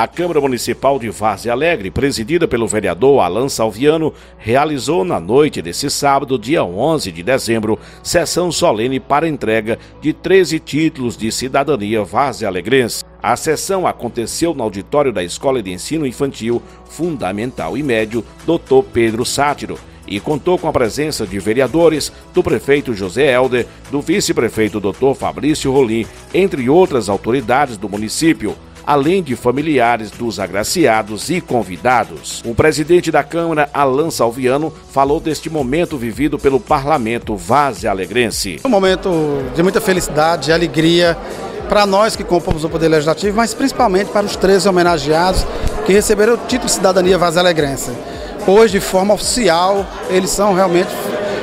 A Câmara Municipal de Várzea Alegre, presidida pelo vereador Alan Salviano, realizou na noite desse sábado, dia 11 de dezembro, sessão solene para entrega de 13 títulos de cidadania Várzea Alegrense. A sessão aconteceu no auditório da Escola de Ensino Infantil Fundamental e Médio Dr. Pedro Sátiro e contou com a presença de vereadores, do prefeito José Helder, do vice-prefeito Dr. Fabrício Rolim, entre outras autoridades do município além de familiares dos agraciados e convidados. O presidente da Câmara, Alan Salviano, falou deste momento vivido pelo parlamento Vaze Alegrense. Um momento de muita felicidade, de alegria para nós que compomos o Poder Legislativo, mas principalmente para os 13 homenageados que receberam o título de cidadania Vaze Alegrense. Hoje, de forma oficial, eles são realmente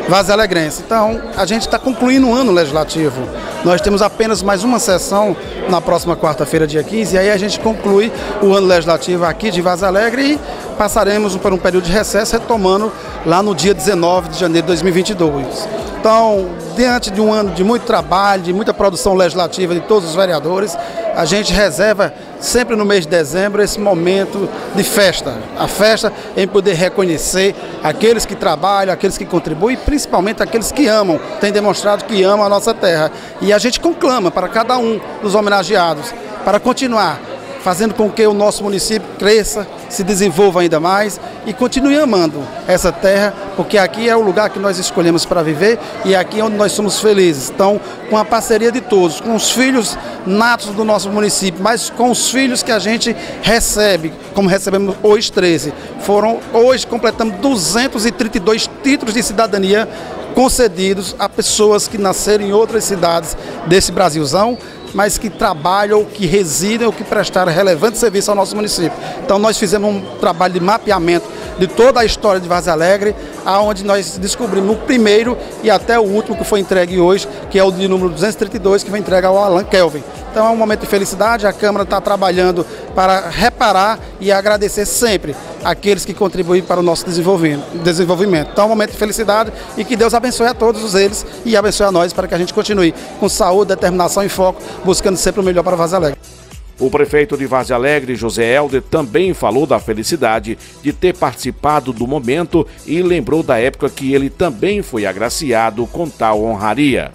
Vaze Alegrense. Então, a gente está concluindo o ano legislativo. Nós temos apenas mais uma sessão na próxima quarta-feira, dia 15, e aí a gente conclui o ano legislativo aqui de Vaza Alegre e passaremos por um período de recesso, retomando lá no dia 19 de janeiro de 2022. Então, diante de um ano de muito trabalho, de muita produção legislativa de todos os vereadores, a gente reserva sempre no mês de dezembro esse momento de festa. A festa em poder reconhecer aqueles que trabalham, aqueles que contribuem, e principalmente aqueles que amam, têm demonstrado que amam a nossa terra. E a gente conclama para cada um dos homenageados para continuar fazendo com que o nosso município cresça, se desenvolva ainda mais e continue amando essa terra, porque aqui é o lugar que nós escolhemos para viver e é aqui onde nós somos felizes. Então, com a parceria de todos, com os filhos natos do nosso município, mas com os filhos que a gente recebe, como recebemos hoje 13. Foram hoje completamos 232 títulos de cidadania concedidos a pessoas que nasceram em outras cidades desse Brasilzão mas que trabalham, que residem ou que prestaram relevante serviço ao nosso município. Então nós fizemos um trabalho de mapeamento de toda a história de Vaz Alegre, aonde nós descobrimos o primeiro e até o último que foi entregue hoje, que é o de número 232, que foi entregue ao Alan Kelvin. Então é um momento de felicidade, a Câmara está trabalhando para reparar e agradecer sempre aqueles que contribuem para o nosso desenvolvimento. Então é um momento de felicidade e que Deus abençoe a todos eles e abençoe a nós para que a gente continue com saúde, determinação e foco, buscando sempre o melhor para Vaz Alegre. O prefeito de Vaz Alegre, José Helder, também falou da felicidade de ter participado do momento e lembrou da época que ele também foi agraciado com tal honraria.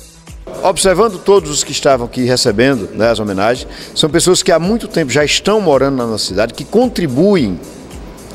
Observando todos os que estavam aqui recebendo né, as homenagens, são pessoas que há muito tempo já estão morando na nossa cidade, que contribuem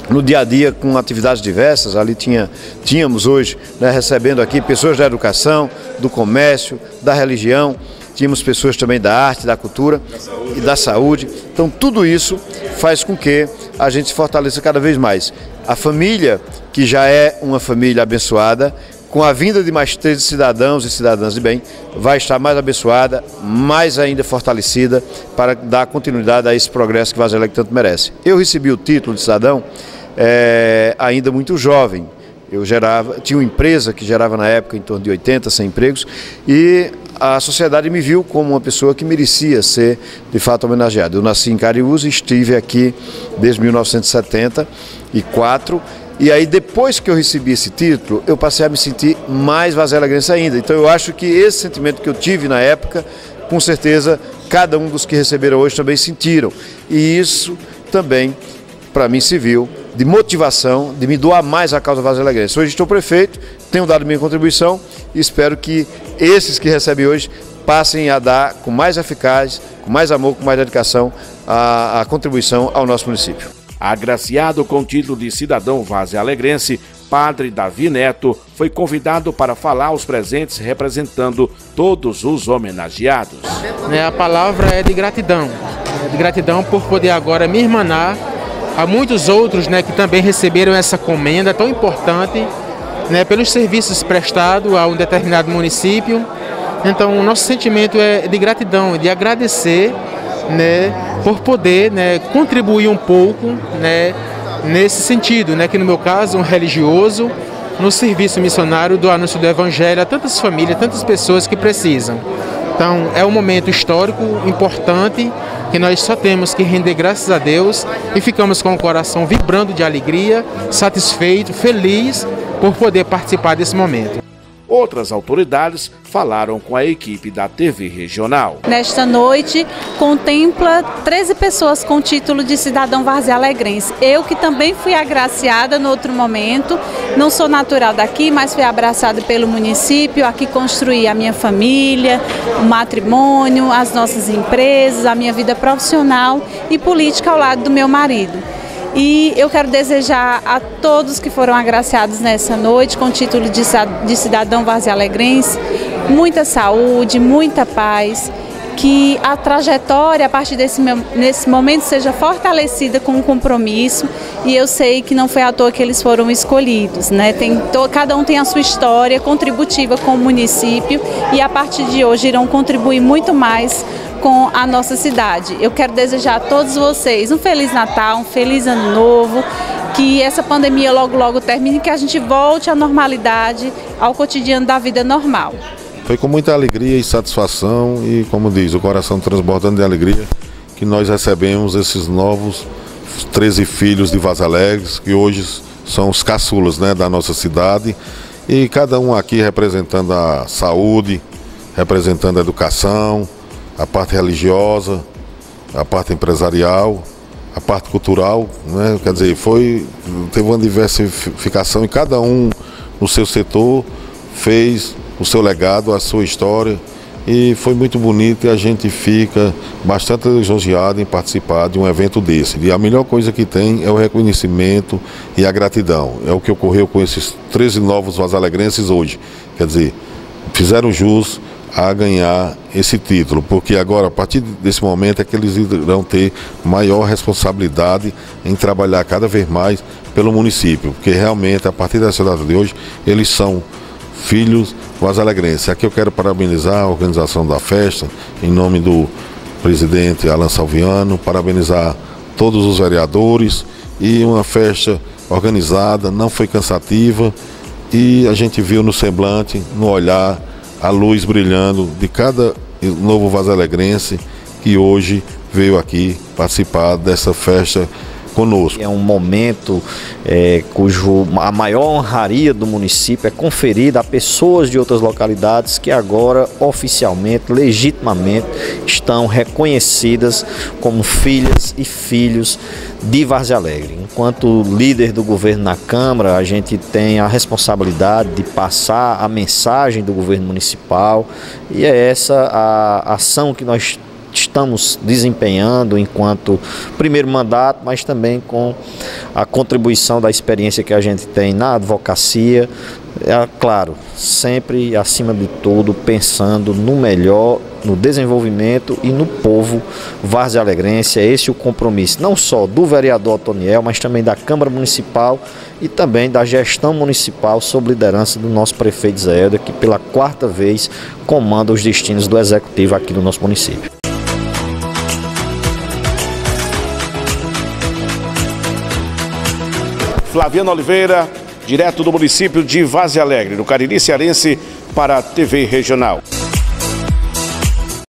no dia a dia com atividades diversas. Ali tinha, tínhamos hoje né, recebendo aqui pessoas da educação, do comércio, da religião, tínhamos pessoas também da arte, da cultura da e da saúde. Então tudo isso faz com que a gente se fortaleça cada vez mais. A família, que já é uma família abençoada, com a vinda de mais 13 cidadãos e cidadãs de bem, vai estar mais abençoada, mais ainda fortalecida para dar continuidade a esse progresso que Vazelec tanto merece. Eu recebi o título de cidadão é, ainda muito jovem. Eu gerava, tinha uma empresa que gerava na época em torno de 80, 100 empregos e a sociedade me viu como uma pessoa que merecia ser de fato homenageada. Eu nasci em Cariús e estive aqui desde 1974 e aí, depois que eu recebi esse título, eu passei a me sentir mais vazelagrense ainda. Então, eu acho que esse sentimento que eu tive na época, com certeza, cada um dos que receberam hoje também sentiram. E isso também, para mim, viu de motivação, de me doar mais à causa vazelagrense. Hoje estou prefeito, tenho dado minha contribuição e espero que esses que recebem hoje passem a dar com mais eficaz, com mais amor, com mais dedicação a, a contribuição ao nosso município. Agraciado com o título de cidadão vaze alegrense, Padre Davi Neto foi convidado para falar aos presentes representando todos os homenageados. Né, a palavra é de gratidão, é de gratidão por poder agora me irmanar a muitos outros né, que também receberam essa comenda tão importante né, pelos serviços prestados a um determinado município. Então, o nosso sentimento é de gratidão, de agradecer né, por poder né, contribuir um pouco né, nesse sentido, né, que no meu caso, um religioso, no serviço missionário do anúncio do Evangelho a tantas famílias, tantas pessoas que precisam. Então, é um momento histórico importante que nós só temos que render graças a Deus e ficamos com o coração vibrando de alegria, satisfeito, feliz por poder participar desse momento. Outras autoridades falaram com a equipe da TV regional. Nesta noite, contempla 13 pessoas com título de cidadão Várzea Alegrense. Eu que também fui agraciada no outro momento, não sou natural daqui, mas fui abraçada pelo município, aqui construí a minha família, o matrimônio, as nossas empresas, a minha vida profissional e política ao lado do meu marido. E eu quero desejar a todos que foram agraciados nessa noite com o título de cidadão Vazia Alegrense muita saúde, muita paz que a trajetória a partir desse nesse momento seja fortalecida com um compromisso e eu sei que não foi à toa que eles foram escolhidos, né? Tem, to, cada um tem a sua história contributiva com o município e a partir de hoje irão contribuir muito mais com a nossa cidade. Eu quero desejar a todos vocês um Feliz Natal, um Feliz Ano Novo, que essa pandemia logo, logo termine que a gente volte à normalidade, ao cotidiano da vida normal. Foi com muita alegria e satisfação e, como diz, o coração transbordando de alegria que nós recebemos esses novos 13 filhos de Vaz Alegres, que hoje são os caçulas né, da nossa cidade, e cada um aqui representando a saúde, representando a educação, a parte religiosa, a parte empresarial, a parte cultural, né? quer dizer, foi, teve uma diversificação e cada um no seu setor fez o seu legado, a sua história e foi muito bonito e a gente fica bastante lisonjeado em participar de um evento desse. E a melhor coisa que tem é o reconhecimento e a gratidão. É o que ocorreu com esses 13 novos vazalegrenses hoje. Quer dizer, fizeram jus a ganhar esse título, porque agora, a partir desse momento, é que eles irão ter maior responsabilidade em trabalhar cada vez mais pelo município, porque realmente, a partir dessa data de hoje, eles são filhos vazalegrenses. Aqui eu quero parabenizar a organização da festa, em nome do presidente Alan Salviano, parabenizar todos os vereadores e uma festa organizada, não foi cansativa e a gente viu no semblante, no olhar a luz brilhando de cada novo vazalegrense que hoje veio aqui participar dessa festa conosco. É um momento é, cujo a maior honraria do município é conferida a pessoas de outras localidades que agora oficialmente, legitimamente, estão reconhecidas como filhas e filhos de Várzea Alegre. Enquanto líder do governo na Câmara, a gente tem a responsabilidade de passar a mensagem do governo municipal e é essa a ação que nós estamos desempenhando enquanto primeiro mandato, mas também com a contribuição da experiência que a gente tem na advocacia. É claro, sempre acima de tudo pensando no melhor, no desenvolvimento e no povo Várzea Alegrense. É esse o compromisso, não só do vereador Otoniel, mas também da Câmara Municipal e também da gestão municipal sob liderança do nosso prefeito Zé Helder, que pela quarta vez comanda os destinos do executivo aqui do nosso município. Flaviano Oliveira, direto do município de Vaze Alegre, no Cariri Cearense, para a TV Regional.